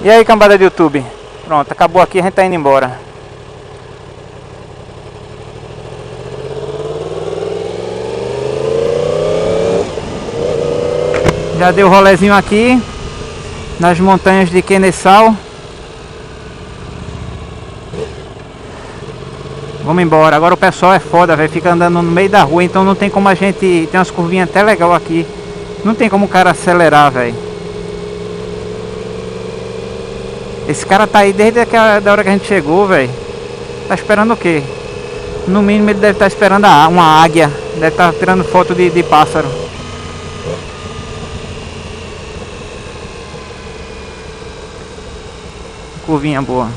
E aí, cambada de YouTube? Pronto, acabou aqui, a gente tá indo embora. Já deu rolezinho aqui nas montanhas de Quenessal. Vamos embora. Agora o pessoal é foda, velho. Fica andando no meio da rua, então não tem como a gente. Tem umas curvinhas até legal aqui. Não tem como o cara acelerar, velho. Esse cara tá aí desde aquela, da hora que a gente chegou, velho. Tá esperando o quê? No mínimo ele deve estar tá esperando uma águia. Deve estar tá tirando foto de, de pássaro. Curvinha boa.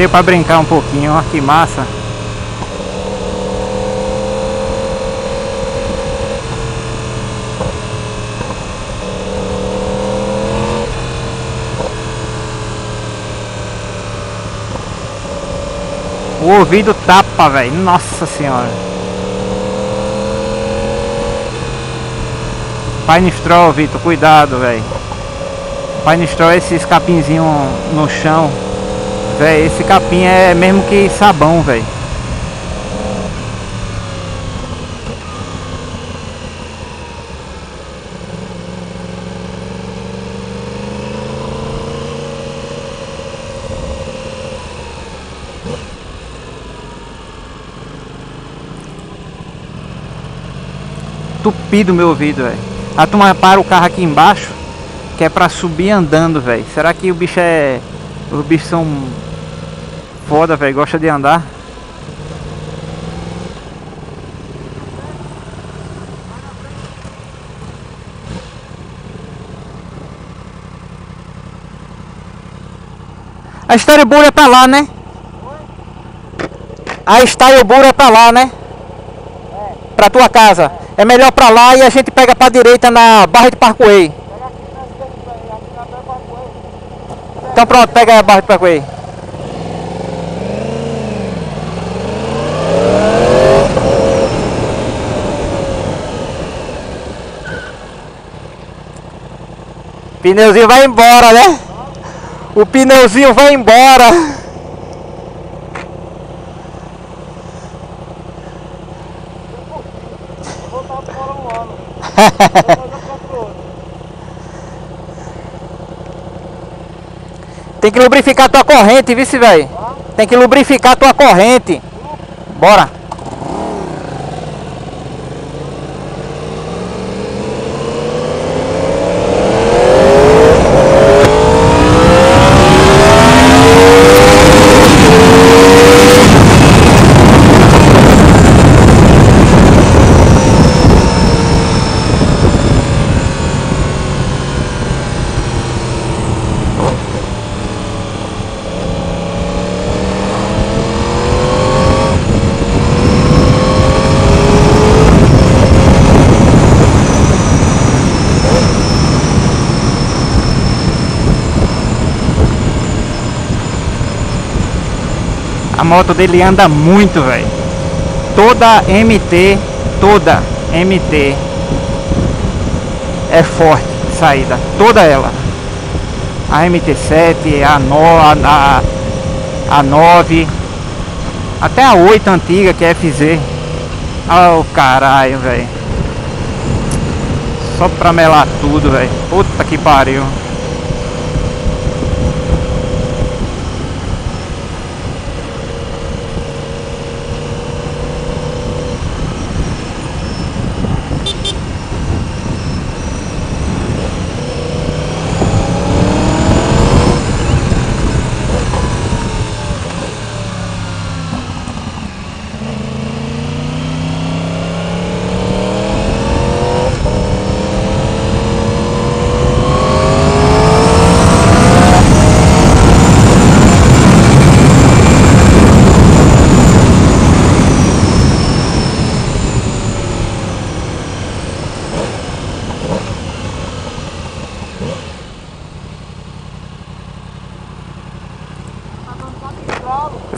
Deu pra brincar um pouquinho, olha que massa. O ouvido tapa, velho. Nossa senhora. Painistrol, Vitor, cuidado, velho. Painistrol é esse escapinzinho no chão. Véi, esse capim é mesmo que sabão, velho. Tupido meu ouvido, velho. A turma para o carro aqui embaixo, que é pra subir andando, velho. Será que o bicho é... Os bichos são foda, velho. Gosta de andar. A Storyboard é pra lá, né? A Storyboard é pra lá, né? É. Pra tua casa. É melhor pra lá e a gente pega pra direita na Barra de Parkway. Então pronto, pega a Barra de Parkway. Pneuzinho vai embora, né? O pneuzinho vai embora. Tem que lubrificar tua corrente, viu, velho? Tem que lubrificar tua corrente. Bora. Moto dele anda muito, velho. Toda MT, toda MT é forte saída, toda ela. A MT7, a, no, a, a, a 9, Até a 8 antiga, que é FZ. Oh, caralho, velho. Só pra melar tudo, velho. Puta que pariu.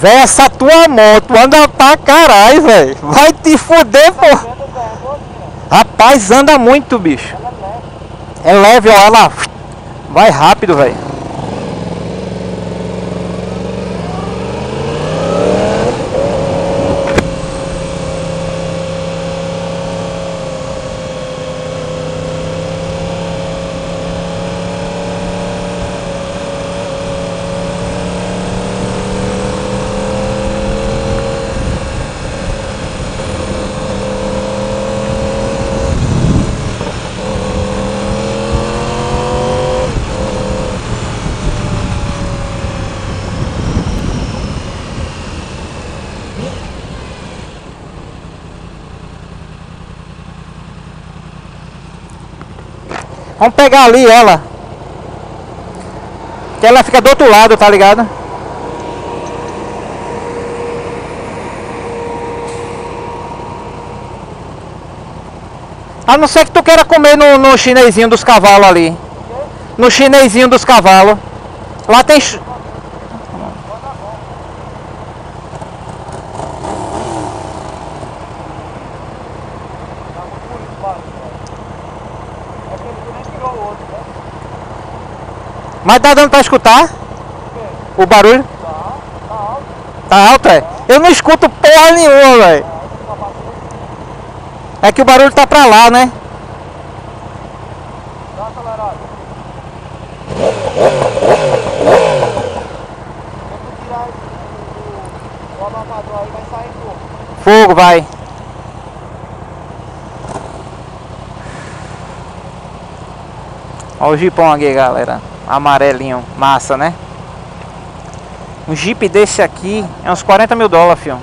Véi, essa tua moto anda pra caralho, velho. Vai te fuder, pô. Rapaz, anda muito, bicho. É leve, ó. Ela vai rápido, velho. Vamos pegar ali ela. Que ela fica do outro lado, tá ligado? A não ser que tu queira comer no, no chinesinho dos cavalos ali. No chinesinho dos cavalos. Lá tem. Mas tá dando pra escutar? O barulho? Tá alto, é? Eu não escuto porra nenhuma, velho. É que o barulho tá pra lá, né? Fogo, vai. Olha o jipão aqui, galera amarelinho, massa, né? Um Jeep desse aqui é uns 40 mil dólares, filho.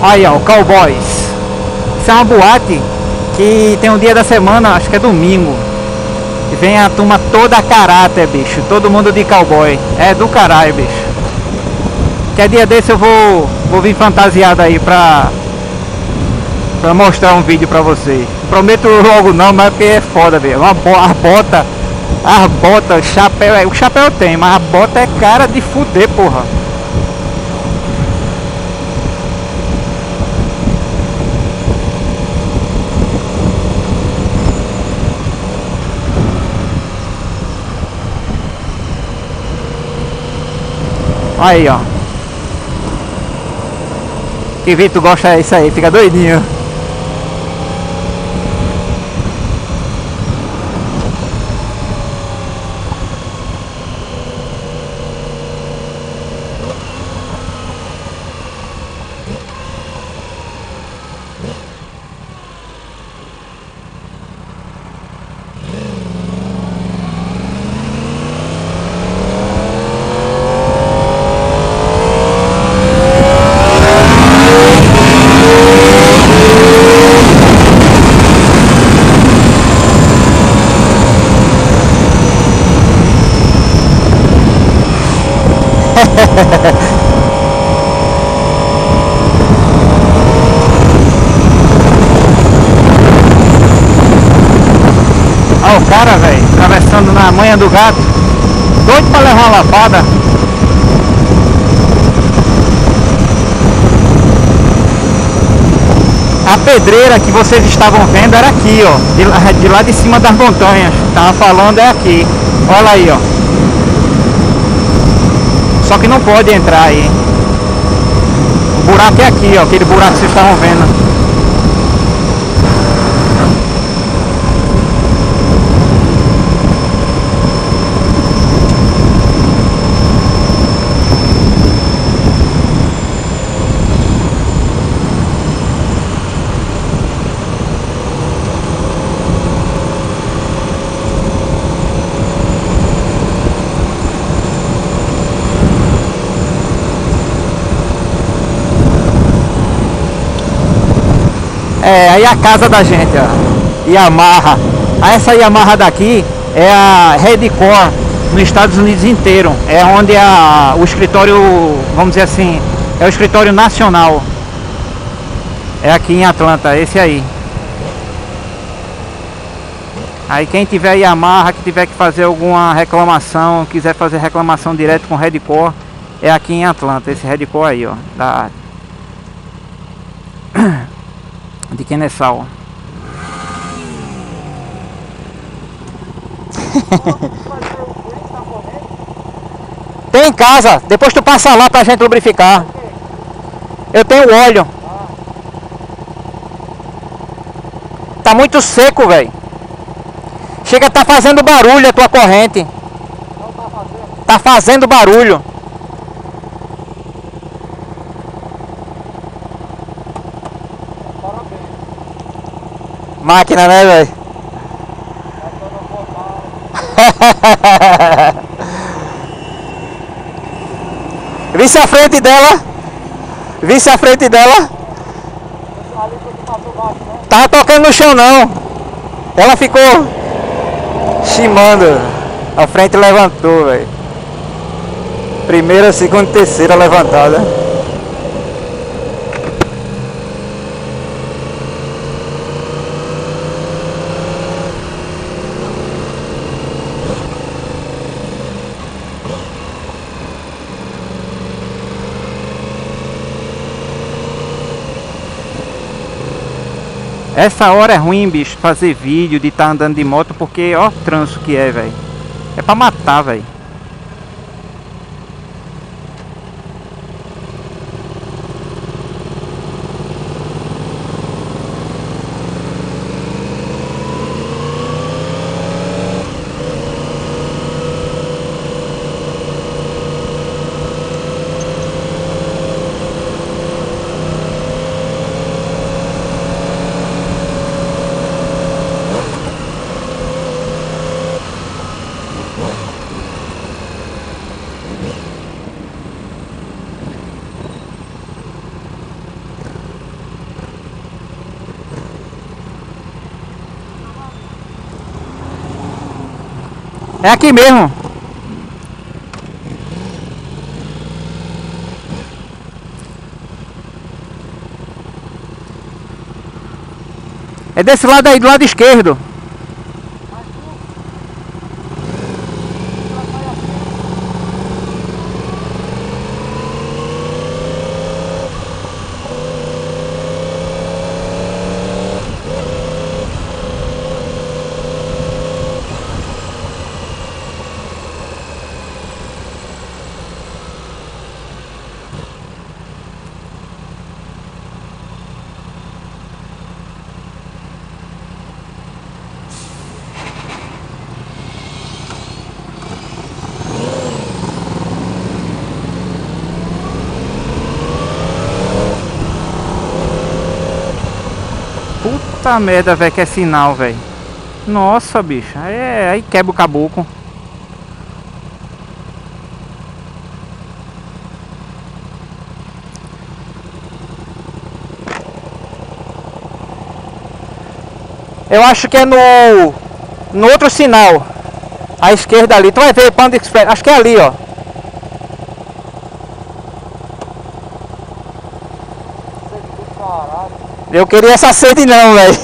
Aí ó, Cowboys. Isso é uma boate que tem um dia da semana, acho que é domingo. E vem a turma toda a caráter, bicho. Todo mundo de cowboy. É do caralho, bicho. Que dia desse eu vou, vou vir fantasiado aí pra, pra mostrar um vídeo pra vocês. Prometo logo não, mas porque é foda, velho. Uma bo a bota, a bota, o chapéu, o chapéu tem, mas a bota é cara de fuder, porra. Aí, ó. que Vitor gosta é isso aí, fica doidinho. Olha o cara, velho, atravessando na manha do gato. Doido pra levar uma lapada. A pedreira que vocês estavam vendo era aqui, ó. De, lá- de lá de cima das montanhas. Tava falando é aqui. Olha aí, ó. Só que não pode entrar aí. O buraco é aqui, ó. Aquele buraco que vocês estavam vendo. É, aí a casa da gente, ó. Yamaha. Ah, Essa Yamaha daqui é a Redcore nos Estados Unidos inteiro. É onde a, o escritório, vamos dizer assim, é o escritório nacional. É aqui em Atlanta, esse aí. Aí quem tiver Yamaha, que tiver que fazer alguma reclamação, quiser fazer reclamação direto com Redcore, é aqui em Atlanta, esse Redcore aí, ó. Da, de Kennesaw. Tem em casa, depois tu passa lá pra gente lubrificar. Eu tenho óleo. Tá muito seco, velho. Chega tá fazendo barulho a tua corrente. Tá fazendo barulho. Máquina, né, velho? Visse a frente dela. Visse a frente dela. Tava tocando no chão não. Ela ficou chimando. A frente levantou, velho. Primeira, segunda e terceira levantada. Essa hora é ruim, bicho, fazer vídeo de estar andando de moto, porque ó o trânsito que é, velho. É pra matar, velho. É aqui mesmo. É desse lado aí, do lado esquerdo. Puta merda, velho, que é sinal, velho. Nossa, bicho. É, aí quebra o caboclo. Eu acho que é no no outro sinal. À esquerda ali. Tu vai ver Panda Express. Acho que é ali, ó. Eu queria essa sede não, velho.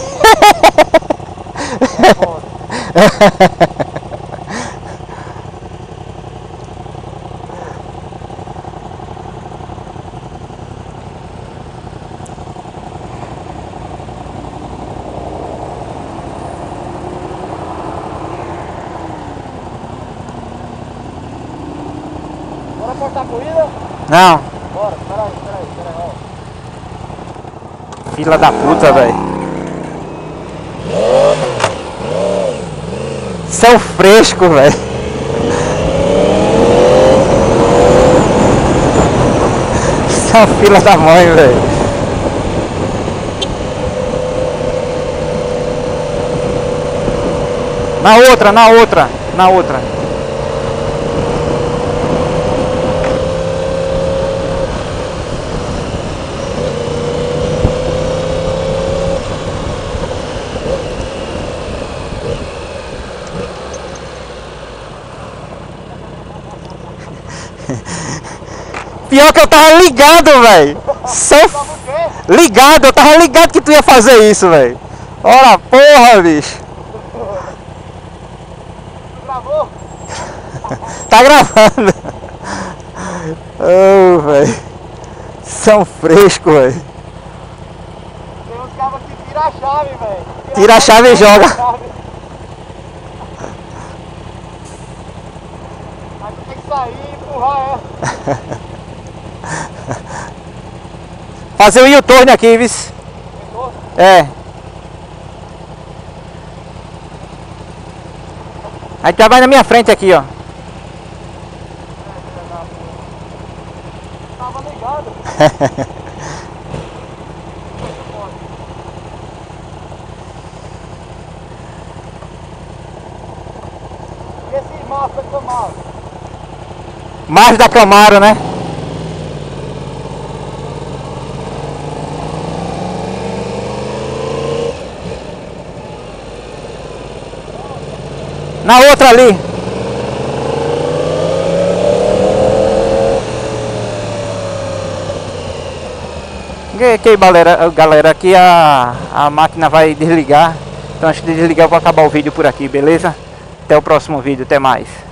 Bora cortar a corrida? Não. Bora, peraí, peraí, peraí, ó. Filha da puta, velho. São fresco, velho. São fila da mãe, velho. Na outra, na outra, na outra. Pior que eu tava ligado, velho. O quê? ligado, eu tava ligado que tu ia fazer isso, velho. Ora, porra, bicho. Tu gravou? Tá gravando. Oh, velho. São fresco, velho. Tem uns cabos que tira a chave, velho. Tira a chave e joga. Aí tu tem que sair e empurrar ela. Fazer o U-turn aqui, vis. É. Aí tu vai na minha frente aqui, ó. Tava ligado. E esse massa que eu massa? Mais da Camaro, né? Na outra ali. Que, que galera, galera, aqui a, a máquina vai desligar. Então antes de desligar eu vou acabar o vídeo por aqui, beleza? Até o próximo vídeo, até mais.